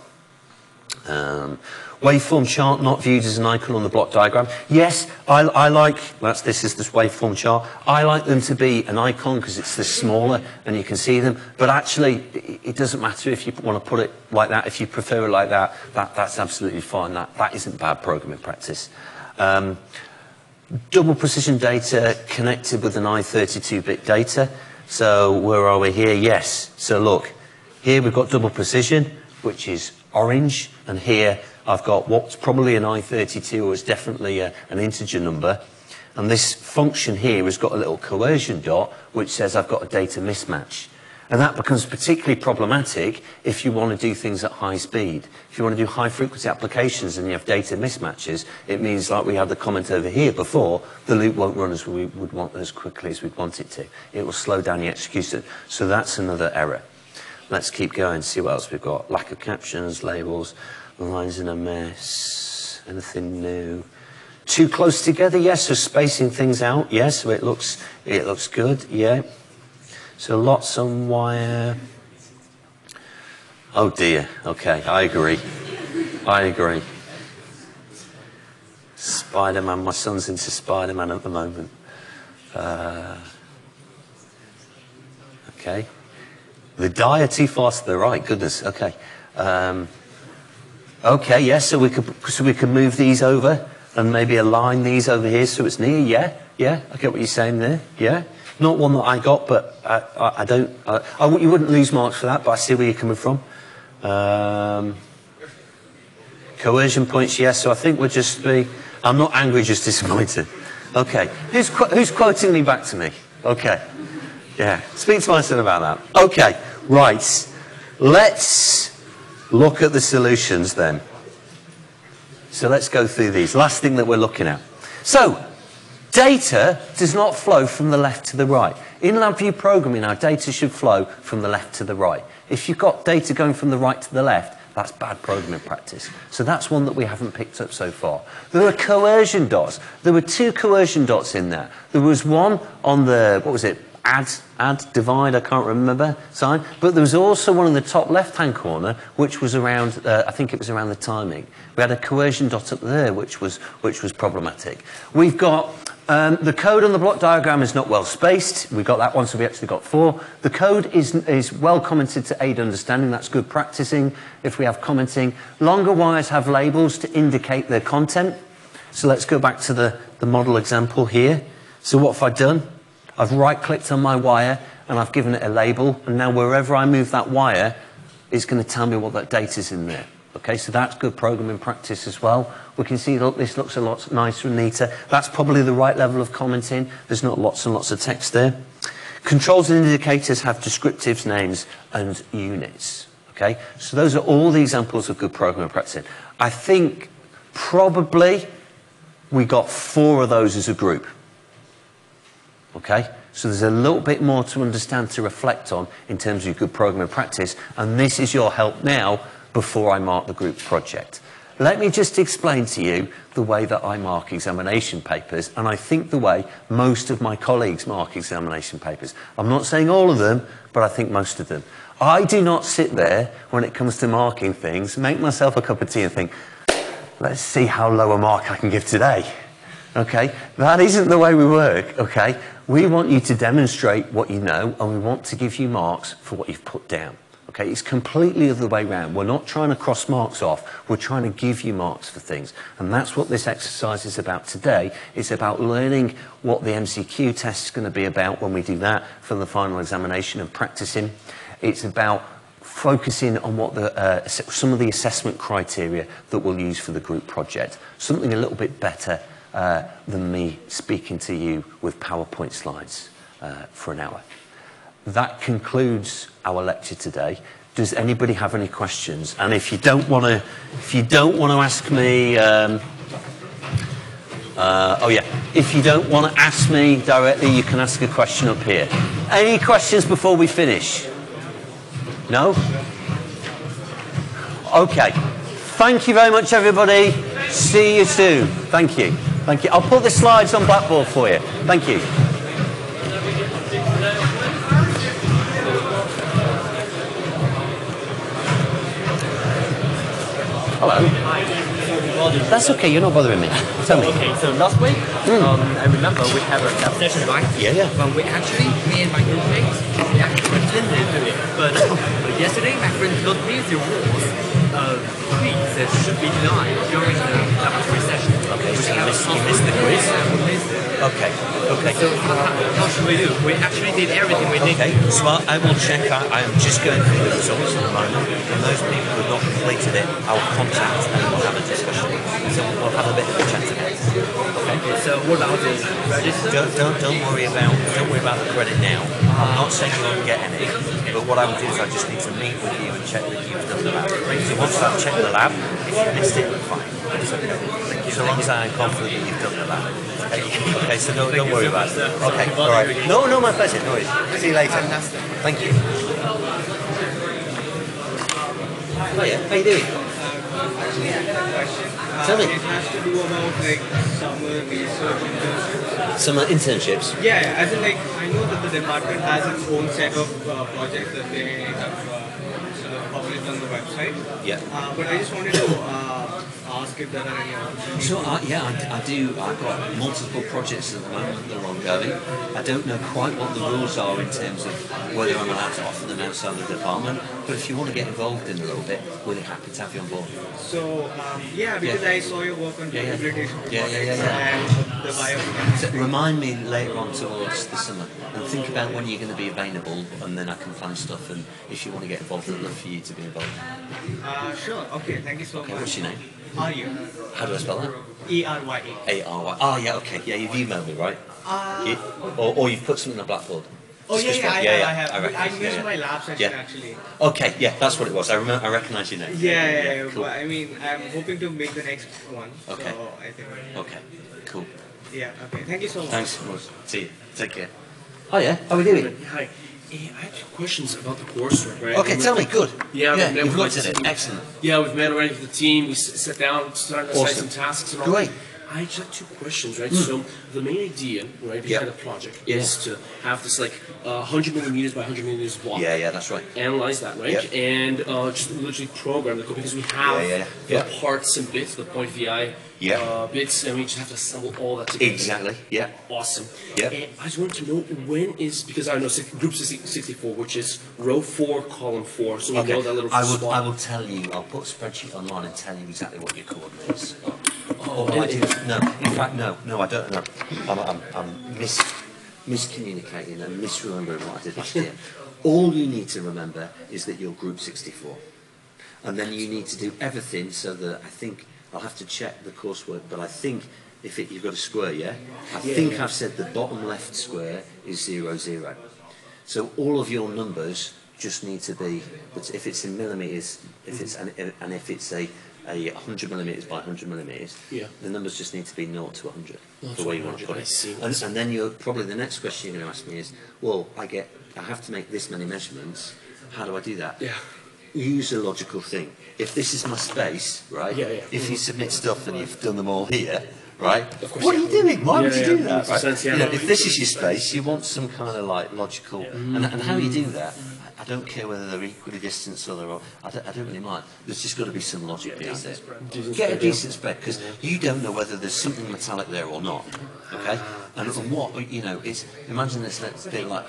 [SPEAKER 1] Um, waveform chart not viewed as an icon on the block diagram. Yes, I, I like, that's, this is this waveform chart. I like them to be an icon because it's this smaller and you can see them. But actually, it, it, doesn't matter if you want to put it like that. If you prefer it like that, that that's absolutely fine. That, that isn't bad programming practice. Um, double precision data connected with an i32-bit data. So where are we here? Yes. So look, here we've got double precision, which is orange, and here I've got what's probably an i32 or it's definitely a, an integer number. And this function here has got a little coercion dot, which says I've got a data mismatch. And that becomes particularly problematic if you want to do things at high speed. If you want to do high frequency applications and you have data mismatches, it means like we had the comment over here before, the loop won't run as we would want as quickly as we'd want it to. It will slow down the execution. So that's another error. Let's keep going, see what else we've got. Lack of captions, labels, lines in a mess, anything new. Too close together, yes, so spacing things out, yes, so it looks, it looks good, yeah. So lots on wire. Oh dear. Okay, I agree. I agree. Spider-Man. My son's into Spider-Man at the moment. Uh, okay. The too far to the right. Goodness. Okay. Um, okay. Yes. so we could so we can move these over and maybe align these over here so it's near. Yeah. Yeah. I get what you're saying there. Yeah. Not one that I got, but I, I, I don't. I, I, you wouldn't lose marks for that, but I see where you're coming from. Um, coercion points, yes. So I think we'll just be. I'm not angry, just disappointed. Okay. Who's, who's quoting me back to me? Okay. Yeah. Speak to my son about that. Okay. Right. Let's look at the solutions then. So let's go through these. Last thing that we're looking at. So, data does not flow from the left to the right. In LabVIEW programming, our data should flow from the left to the right. If you've got data going from the right to the left, that's bad programming practice. So that's one that we haven't picked up so far. There were coercion dots. There were two coercion dots in there. There was one on the, what was it, add, add, divide, I can't remember, sign. But there was also one in the top left-hand corner, which was around, uh, I think it was around the timing. We had a coercion dot up there, which was, which was problematic. We've got um, the code on the block diagram is not well spaced. We got that one, so we actually got four. The code is, is well commented to aid understanding. That's good practicing if we have commenting. Longer wires have labels to indicate their content. So let's go back to the, the model example here. So what have I done? I've right-clicked on my wire and I've given it a label. And now wherever I move that wire, it's going to tell me what that data is in there. Okay, so that's good programming practice as well. We can see, look, this looks a lot nicer and neater. That's probably the right level of commenting. There's not lots and lots of text there. Controls and indicators have descriptives, names, and units. Okay, so those are all the examples of good programming practice. I think probably we got four of those as a group. Okay, so there's a little bit more to understand, to reflect on in terms of good programming practice, and this is your help now before I mark the group project. Let me just explain to you the way that I mark examination papers, and I think the way most of my colleagues mark examination papers. I'm not saying all of them, but I think most of them. I do not sit there when it comes to marking things, make myself a cup of tea and think, let's see how low a mark I can give today. Okay? That isn't the way we work, okay? We want you to demonstrate what you know, and we want to give you marks for what you've put down. Okay, it's completely the other way around. We're not trying to cross marks off. We're trying to give you marks for things. And that's what this exercise is about today. It's about learning what the MCQ test is going to be about when we do that for the final examination and practicing. It's about focusing on what the, uh, some of the assessment criteria that we'll use for the group project. Something a little bit better uh, than me speaking to you with PowerPoint slides uh, for an hour. That concludes our lecture today. Does anybody have any questions? And if you don't want to, if you don't want to ask me, um, uh, oh yeah, if you don't want to ask me directly, you can ask a question up here. Any questions before we finish? No? Okay. Thank you very much, everybody. See you soon. Thank you. Thank you. I'll put the slides on Blackboard for you. Thank you. Hello. That's okay, you're not bothering me. Tell me.
[SPEAKER 7] Okay, so last week, um, I remember we have a session, right?
[SPEAKER 1] Yeah, yeah.
[SPEAKER 7] When we actually, me and my groupmates, we actually pretended to it. But yesterday, my friend told me there was a quiz that should be done during the laboratory session.
[SPEAKER 1] Okay, so you missed- you missed the quiz? Okay. Okay.
[SPEAKER 7] So how, should we do? We actually did everything we need.
[SPEAKER 1] Okay, so I, I will check. I, I'm just going through the results at the moment. And those people who have not completed it, I will contact and we'll have a discussion. So we'll have a bit of a chat about it.
[SPEAKER 7] Okay, so what about the register?
[SPEAKER 1] Don't, don't, don't worry about don't worry about the credit now. I'm not saying you won't get any, but what I will do is I just need to meet with you and check that you've done the lab. So once I've checked the lab, if you missed it, fine. It's okay. So long as I am confident that you've done the lab. Okay, okay so don't, don't worry about it. Okay, all right. No, no, my pleasure. No worries. See you later. Thank you. Oh yeah, how you doing? Tell me.
[SPEAKER 4] It has to do about like summer internships.
[SPEAKER 1] Some internships.
[SPEAKER 4] Yeah, yeah, as in like I know that the department has its own set of uh, projects that they have uh, sort of published on the website.
[SPEAKER 1] Yeah.
[SPEAKER 4] Uh, but I just wanted to uh, ask if there are any.
[SPEAKER 1] So I, yeah, I, I do. I've got multiple projects at the moment that are ongoing. I don't know quite what the rules are in terms of whether I'm allowed to offer them outside the department. But if you want to get involved in a little bit, really happy to have you on board.
[SPEAKER 4] So um, yeah, because
[SPEAKER 1] Yeah.
[SPEAKER 4] I saw your work on
[SPEAKER 1] Yeah, yeah.
[SPEAKER 4] rehabilitation
[SPEAKER 1] Yeah, yeah, yeah,
[SPEAKER 4] the biomechanics.
[SPEAKER 1] So remind me later on towards the summer and think about when you're going to be available, and then I can plan stuff. And if you want to get involved, I'd love for you to be involved.
[SPEAKER 4] Uh, sure. Okay. Thank you so
[SPEAKER 1] Okay,
[SPEAKER 4] much.
[SPEAKER 1] what's your name?
[SPEAKER 4] Are you?
[SPEAKER 1] How do I spell that?
[SPEAKER 4] E R Y A.
[SPEAKER 1] A R Y. Oh yeah, okay. Yeah, you've emailed me, right?
[SPEAKER 4] Uh,
[SPEAKER 1] You, or, or you've put something on the blackboard.
[SPEAKER 4] oh yeah,
[SPEAKER 1] Discuss
[SPEAKER 4] yeah. I,
[SPEAKER 1] yeah,
[SPEAKER 4] I have.
[SPEAKER 1] I, reckon,
[SPEAKER 4] I
[SPEAKER 1] yeah,
[SPEAKER 4] missed
[SPEAKER 1] yeah.
[SPEAKER 4] my lab session
[SPEAKER 1] Yeah.
[SPEAKER 4] actually.
[SPEAKER 1] Okay, yeah, that's what it was. I remember. I recognise your name.
[SPEAKER 4] Yeah, yeah, yeah,
[SPEAKER 1] Cool.
[SPEAKER 4] but I mean, I'm hoping to make the next one.
[SPEAKER 1] Okay.
[SPEAKER 4] So I think.
[SPEAKER 1] Okay, cool.
[SPEAKER 4] Yeah. Okay. Thank you so much.
[SPEAKER 1] Thanks. Ross. See you. Take care. Oh yeah. How are we doing?
[SPEAKER 8] Hi. Eh, I have two questions about the coursework, right?
[SPEAKER 1] Okay,
[SPEAKER 8] We
[SPEAKER 1] tell me. Good.
[SPEAKER 8] Yeah,
[SPEAKER 1] yeah
[SPEAKER 8] we've met
[SPEAKER 1] you've
[SPEAKER 8] with
[SPEAKER 1] looked at it.
[SPEAKER 8] team.
[SPEAKER 1] Excellent.
[SPEAKER 8] Yeah, we've met already with the team. We s- sat down, started to assign
[SPEAKER 1] Awesome.
[SPEAKER 8] some tasks and all.
[SPEAKER 1] Great.
[SPEAKER 8] I just have two questions, right? So the main idea, right, behind
[SPEAKER 1] Yeah.
[SPEAKER 8] the project
[SPEAKER 1] Yeah.
[SPEAKER 8] is to have this like uh, 100 millimeters by 100 millimeters block.
[SPEAKER 1] Yeah, yeah, that's right.
[SPEAKER 8] Analyze that, right?
[SPEAKER 1] Yep.
[SPEAKER 8] And uh, just literally program the code because we have
[SPEAKER 1] Yeah, yeah,
[SPEAKER 8] the
[SPEAKER 1] yeah.
[SPEAKER 8] parts and bits, the point VI
[SPEAKER 1] Yeah.
[SPEAKER 8] uh, bits, and we just have to assemble all that together.
[SPEAKER 1] Exactly. Yeah.
[SPEAKER 8] Awesome.
[SPEAKER 1] Yep.
[SPEAKER 8] And I just wanted to know when is because I know group 64, which is row four, column four. So we
[SPEAKER 1] Okay.
[SPEAKER 8] know that little
[SPEAKER 1] I will.
[SPEAKER 8] swap.
[SPEAKER 1] I will tell you. I'll put a spreadsheet online and tell you exactly what your coordinates.
[SPEAKER 8] Oh,
[SPEAKER 1] Oh, I do. No, in fact, no, no, I don't know. I'm, I'm, I'm mis, miscommunicating and misremembering what I did last year. All you need to remember is that you're Group 64. And then you need to do everything so that I think, I'll have to check the coursework, but I think if it, you've got a square, yeah? I think I've said the bottom left square is zero, zero. So all of your numbers just need to be, but if it's in millimetres, if it's, and, and if it's a, a 100 millimetres by 100 millimetres,
[SPEAKER 8] Yeah.
[SPEAKER 1] the numbers just need to be 0 to 100
[SPEAKER 8] 0
[SPEAKER 1] for
[SPEAKER 8] to
[SPEAKER 1] where you want to put it. And, and then you're probably the next question you're going to ask me is, well, I get, I have to make this many measurements. How do I do that?
[SPEAKER 8] Yeah.
[SPEAKER 1] Use a logical thing. If this is my space, right?
[SPEAKER 8] Yeah, yeah.
[SPEAKER 1] If you submit stuff and you've done them all here, right?
[SPEAKER 8] Course,
[SPEAKER 1] what are you doing? Why would you
[SPEAKER 8] yeah,
[SPEAKER 1] do that? Right?
[SPEAKER 8] sense, yeah.
[SPEAKER 1] You know, if this is your space, you want some kind of like logical. And, and how you do that, I don't care whether they're equally distanced or they're. all- I don't, I don't really mind. There's just got to be some logic behind it. Get a decent spread because you don't know whether there's something metallic there or not. Okay, ah, and, and what you know is imagine this let's be like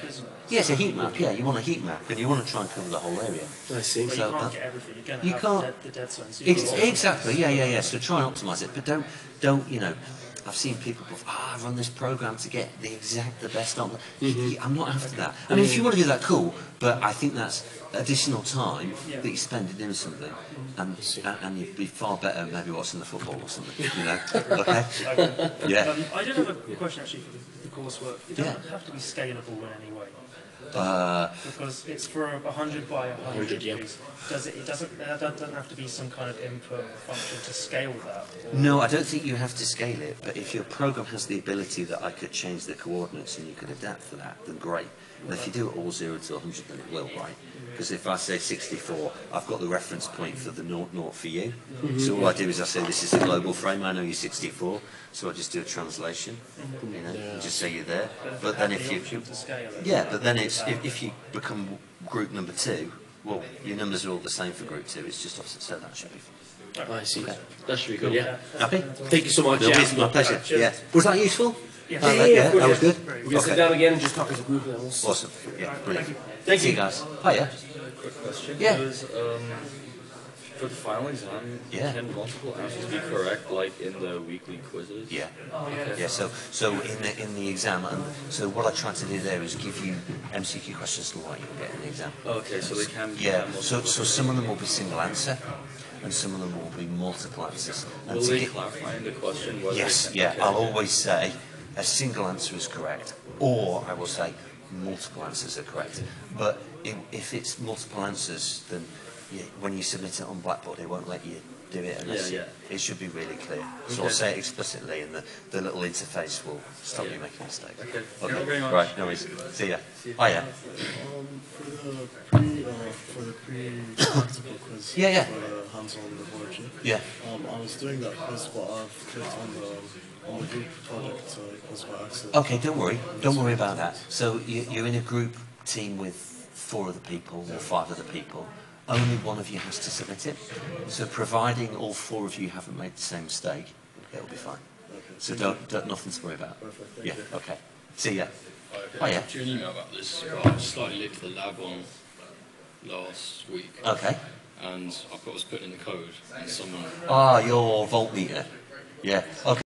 [SPEAKER 1] yeah, it's a heat map. Yeah, you want a heat map and you want to try and cover the whole area.
[SPEAKER 8] I see.
[SPEAKER 9] But
[SPEAKER 1] So
[SPEAKER 9] you can't
[SPEAKER 1] that-
[SPEAKER 9] get everything. You're going to
[SPEAKER 1] you
[SPEAKER 9] have
[SPEAKER 1] can't-
[SPEAKER 9] The, dead, the dead zones.
[SPEAKER 1] Ex- exactly. Yeah, yeah, yeah. So try and optimize it, but don't, don't. You know, I've seen people go, ah, I run this program to get the exact, the best on. I'm not after that. I mean, if you want to do that, cool. But I think that's additional time that you spend doing something, and and, and you'd be far better maybe watching the football or something. You know? Okay. Yeah.
[SPEAKER 9] Um, I did have a question actually for the, the coursework. It doesn't
[SPEAKER 1] Yeah.
[SPEAKER 9] have to be scalable in any.
[SPEAKER 1] Uh,
[SPEAKER 9] Because it's for a 100 by 100
[SPEAKER 8] 100, yeah.
[SPEAKER 9] Does it, it doesn't, there doesn't have to be some kind of input function to scale that? or-
[SPEAKER 1] No, I don't think you have to scale it, but if your program has the ability that I could change the coordinates and you could adapt for that, then great. And if you do it all 0 to a 100, then it will, right? Because if I say 64, I've got the reference point for the naught naught for you. Mm-hmm. So all I do is I say this is a global frame, I know you're 64, so I just do a translation, you know, and just say you're there. But then if you...
[SPEAKER 9] option to scale it.
[SPEAKER 1] Yeah, but then it's, if, if you become group number two, well, your numbers are all the same for group two, it's just opposite, so that should be fine.
[SPEAKER 8] I see. That should be good. Yeah.
[SPEAKER 1] Happy?
[SPEAKER 8] Thank you so much.
[SPEAKER 1] No,
[SPEAKER 8] yeah.
[SPEAKER 1] it's my pleasure. Yeah. Was that useful?
[SPEAKER 9] Yes.
[SPEAKER 1] Oh,
[SPEAKER 8] Yeah,
[SPEAKER 1] that-
[SPEAKER 8] yeah,
[SPEAKER 1] yeah, that was
[SPEAKER 8] yeah.
[SPEAKER 1] good.
[SPEAKER 8] We're gonna sit down again and just talk as a group. And we'll s-
[SPEAKER 1] Awesome. Yeah, brilliant.
[SPEAKER 8] Thank
[SPEAKER 1] See
[SPEAKER 8] you.
[SPEAKER 1] you guys. Hiya.
[SPEAKER 10] Quick question.
[SPEAKER 1] Yeah.
[SPEAKER 10] Was, um, for the final exam,
[SPEAKER 1] Yeah.
[SPEAKER 10] can multiple answers be correct, like in the weekly quizzes?
[SPEAKER 1] Yeah. Yeah. So, so in the in the exam, and so what I try to do there is give you MCQ questions like you will get in the exam.
[SPEAKER 10] Okay, so they can
[SPEAKER 1] Yeah. So, so some of them will be single answer, and some of them will be multiple answers. And
[SPEAKER 10] Will
[SPEAKER 1] to
[SPEAKER 10] they
[SPEAKER 1] get-
[SPEAKER 10] clarify in the question
[SPEAKER 1] Yes, yeah. I'll always say a single answer is correct, or I will say multiple answers are correct. But if, if it's multiple answers, then you, when you submit it on Blackboard, it won't let you do it unless
[SPEAKER 10] Yeah,
[SPEAKER 1] you-
[SPEAKER 10] yeah.
[SPEAKER 1] it should be really clear. So I'll say it explicitly, and the, the little interface will stop you making mistakes.
[SPEAKER 10] Okay. Thank you very much.
[SPEAKER 1] Right, no worries. See ya. Oh yeah.
[SPEAKER 11] Um, for the pre, uh, for the pre-practical quiz.
[SPEAKER 1] Yeah, yeah.
[SPEAKER 11] For the hands-on laboratory.
[SPEAKER 1] Yeah.
[SPEAKER 11] Um, I was doing that quiz, but I've clicked on the on the group project quiz by accident.
[SPEAKER 1] Okay, don't worry. Don't worry about that. So you, you're in a group team with four other people or five other people, only one of you has to submit it. So providing all four of you haven't made the same mistake, it'll be fine. So don't, don't nothing to worry about.
[SPEAKER 11] Perfect,
[SPEAKER 1] Yeah,
[SPEAKER 11] you.
[SPEAKER 1] okay. See ya.
[SPEAKER 12] I
[SPEAKER 1] Oh, yeah.
[SPEAKER 12] dropped you an email about this. I slightly late for the lab on last week.
[SPEAKER 1] Okay.
[SPEAKER 12] And I've got was putting in the code, and someone
[SPEAKER 1] Ah, your voltmeter. Yeah. Okay.